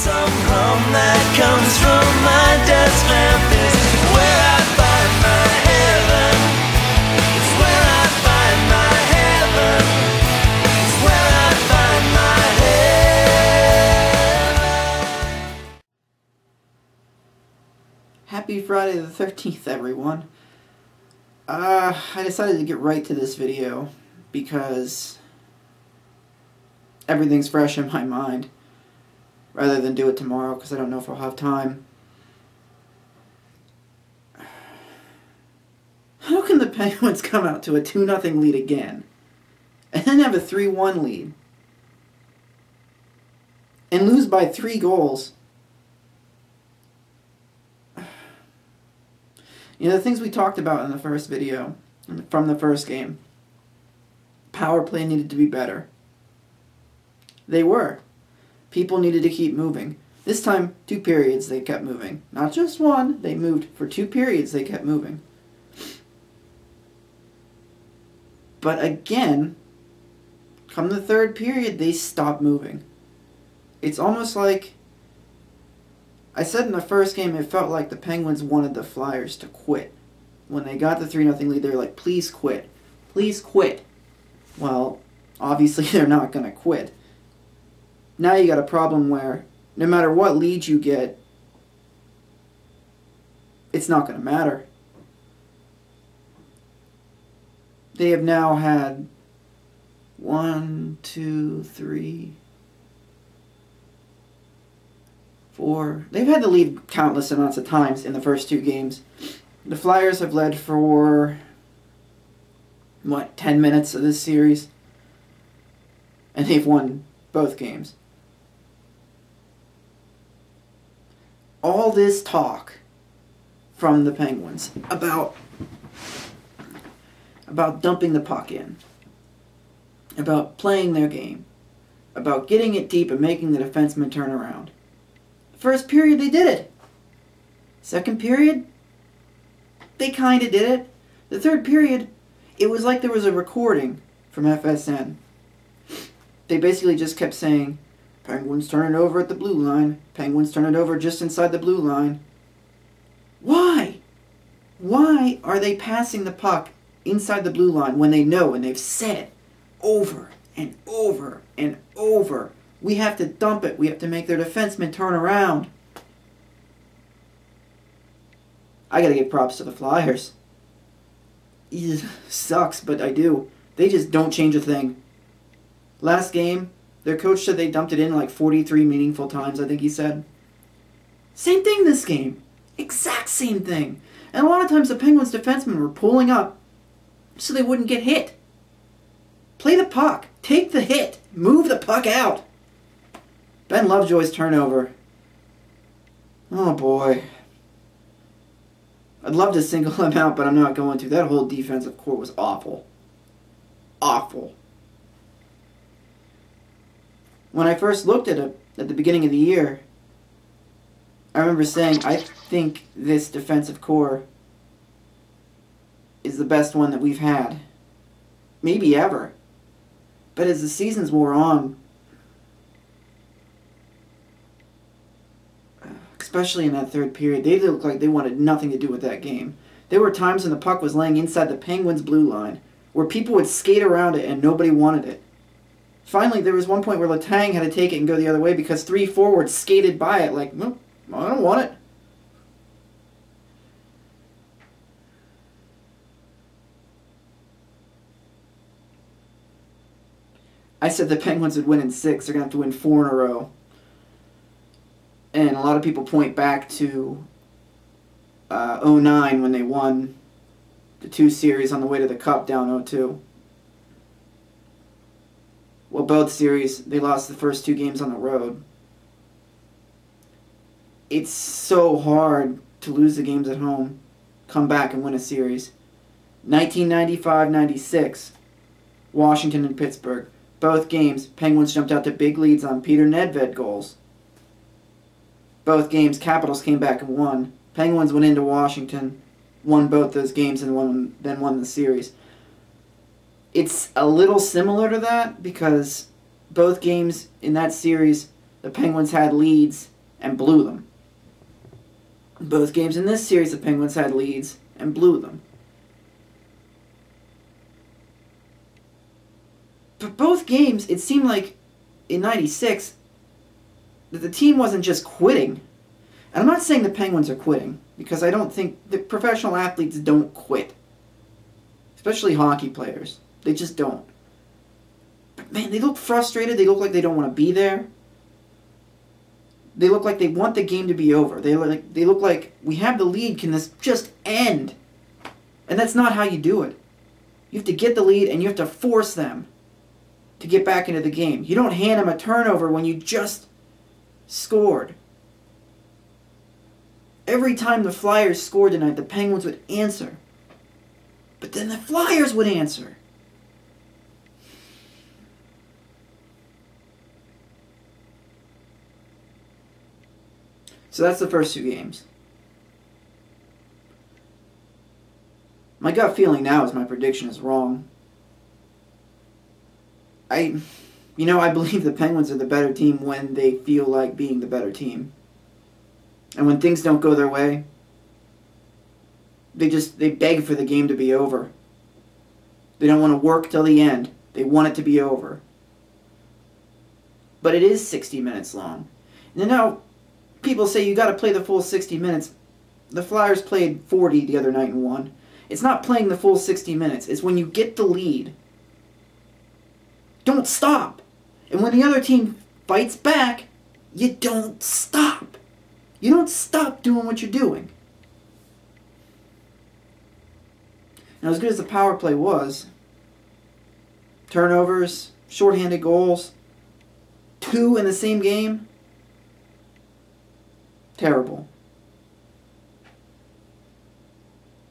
Some hum that comes from my desk lamp is where I find my heaven. It's where I find my heaven. It's where I find my heaven. Happy Friday the 13th, everyone. Uh, I decided to get right to this video because everything's fresh in my mind rather than do it tomorrow because I don't know if I'll have time. How can the Penguins come out to a 2 0 lead again and then have a 3 1 lead and lose by three goals? You know, the things we talked about in the first video, from the first game, power play needed to be better. They were. People needed to keep moving. This time, two periods they kept moving. Not just one, they moved. For two periods they kept moving. But again, come the third period, they stopped moving. It's almost like I said in the first game, it felt like the Penguins wanted the Flyers to quit. When they got the 3 0 lead, they were like, please quit. Please quit. Well, obviously they're not going to quit. Now you got a problem where no matter what lead you get, it's not going to matter. They have now had one, two, three, four. They've had the lead countless amounts of times in the first two games. The Flyers have led for what ten minutes of this series, and they've won both games. All this talk from the Penguins about about dumping the puck in, about playing their game, about getting it deep and making the defenseman turn around. First period, they did it. Second period, they kind of did it. The third period, it was like there was a recording from FSN. They basically just kept saying, Penguins turn it over at the blue line. Penguins turn it over just inside the blue line. Why? Why are they passing the puck inside the blue line when they know and they've said it over and over and over we have to dump it. We have to make their defensemen turn around. I gotta give props to the Flyers. It sucks, but I do. They just don't change a thing. Last game, their coach said they dumped it in like 43 meaningful times, I think he said. Same thing this game. Exact same thing. And a lot of times the Penguins defensemen were pulling up so they wouldn't get hit. Play the puck. Take the hit. Move the puck out. Ben Lovejoy's turnover. Oh boy. I'd love to single him out, but I'm not going to. That whole defensive corps was awful. Awful. When I first looked at it at the beginning of the year, I remember saying, I think this defensive corps is the best one that we've had. Maybe ever. But as the seasons wore on, especially in that third period, they looked like they wanted nothing to do with that game. There were times when the puck was laying inside the Penguins' blue line where people would skate around it and nobody wanted it. Finally, there was one point where Letang had to take it and go the other way because three forwards skated by it like, nope, I don't want it. I said the Penguins would win in six. They're going to have to win four in a row and a lot of people point back to uh, 09 when they won the two series on the way to the Cup down 02. Well, both series, they lost the first two games on the road. It's so hard to lose the games at home, come back and win a series. 1995 96, Washington and Pittsburgh. Both games, Penguins jumped out to big leads on Peter Nedved goals. Both games, Capitals came back and won. Penguins went into Washington, won both those games, and won, then won the series. It's a little similar to that because both games in that series, the Penguins had leads and blew them. Both games in this series, the Penguins had leads and blew them. But both games, it seemed like in 96 that the team wasn't just quitting. And I'm not saying the Penguins are quitting, because I don't think the professional athletes don't quit. Especially hockey players. They just don't. But man, they look frustrated. They look like they don't want to be there. They look like they want the game to be over. They look like they look like we have the lead. Can this just end? And that's not how you do it. You have to get the lead and you have to force them to get back into the game. You don't hand them a turnover when you just scored. Every time the Flyers scored tonight, the Penguins would answer. But then the Flyers would answer. So that's the first two games. My gut feeling now is my prediction is wrong. I, you know, I believe the Penguins are the better team when they feel like being the better team. And when things don't go their way, they just they beg for the game to be over. They don't want to work till the end. They want it to be over. But it is 60 minutes long. And now people say you got to play the full 60 minutes. The Flyers played 40 the other night and won. It's not playing the full 60 minutes. It's when you get the lead. Don't stop. And when the other team fights back, you don't stop. You don't stop doing what you're doing. Now, as good as the power play was, turnovers, shorthanded goals, two in the same game, terrible.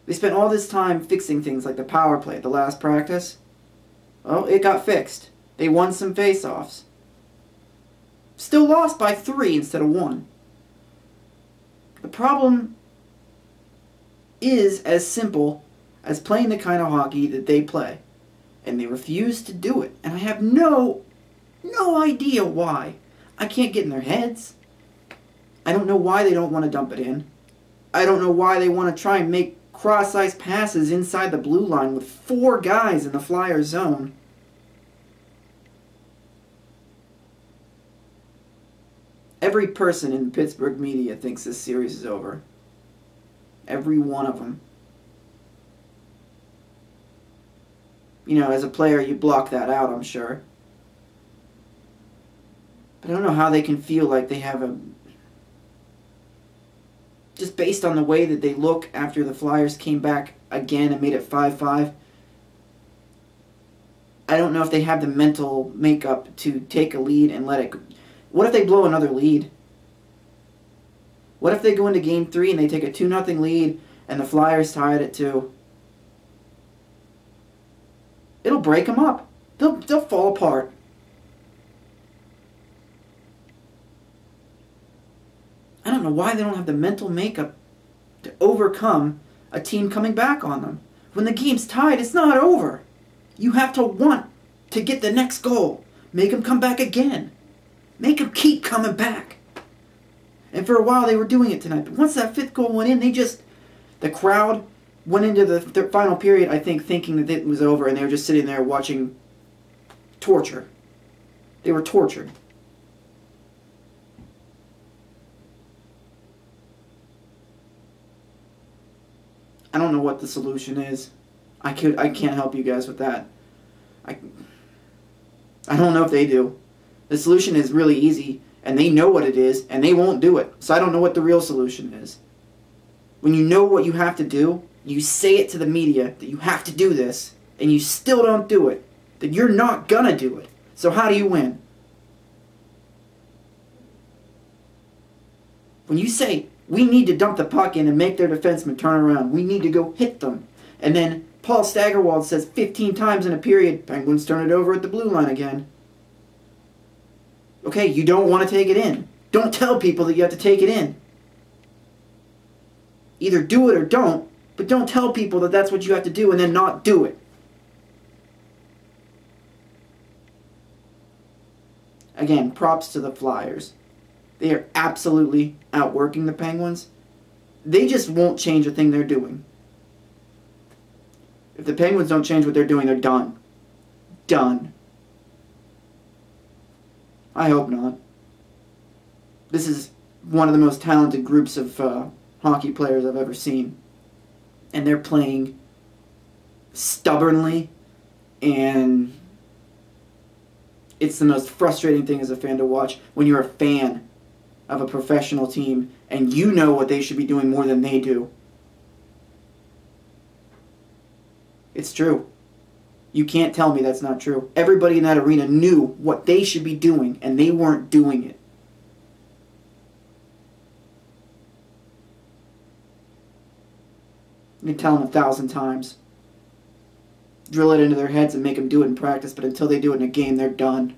They spent all this time fixing things like the power play the last practice. Well, it got fixed. They won some face-offs. Still lost by three instead of one. The problem is as simple as playing the kind of hockey that they play. And they refuse to do it. And I have no, no idea why. I can't get in their heads. I don't know why they don't want to dump it in. I don't know why they want to try and make cross-ice passes inside the blue line with four guys in the Flyers zone. Every person in the Pittsburgh media thinks this series is over. Every one of them. You know, as a player, you block that out, I'm sure. But I don't know how they can feel like they have a. Just based on the way that they look after the Flyers came back again and made it 5 5. I don't know if they have the mental makeup to take a lead and let it what if they blow another lead? What if they go into game three and they take a 2 nothing lead and the Flyers tie it at 2? It'll break them up. They'll, they'll fall apart. I don't know why they don't have the mental makeup to overcome a team coming back on them. When the game's tied, it's not over. You have to want to get the next goal. Make them come back again. Make them keep coming back. And for a while they were doing it tonight. But once that fifth goal went in, they just, the crowd went into the th- final period, I think, thinking that it was over, and they were just sitting there watching torture. They were tortured. I don't know what the solution is. I could I can't help you guys with that. I I don't know if they do. The solution is really easy, and they know what it is, and they won't do it. So I don't know what the real solution is. When you know what you have to do, you say it to the media that you have to do this, and you still don't do it, then you're not gonna do it. So how do you win? When you say, we need to dump the puck in and make their defensemen turn around, we need to go hit them, and then Paul Steigerwald says 15 times in a period, Penguins turn it over at the blue line again. Okay, you don't want to take it in. Don't tell people that you have to take it in. Either do it or don't, but don't tell people that that's what you have to do and then not do it. Again, props to the Flyers. They are absolutely outworking the Penguins. They just won't change a thing they're doing. If the Penguins don't change what they're doing, they're done. Done. I hope not. This is one of the most talented groups of uh, hockey players I've ever seen. And they're playing stubbornly, and it's the most frustrating thing as a fan to watch when you're a fan of a professional team and you know what they should be doing more than they do. It's true. You can't tell me that's not true. Everybody in that arena knew what they should be doing, and they weren't doing it. You can tell them a thousand times. Drill it into their heads and make them do it in practice, but until they do it in a game, they're done.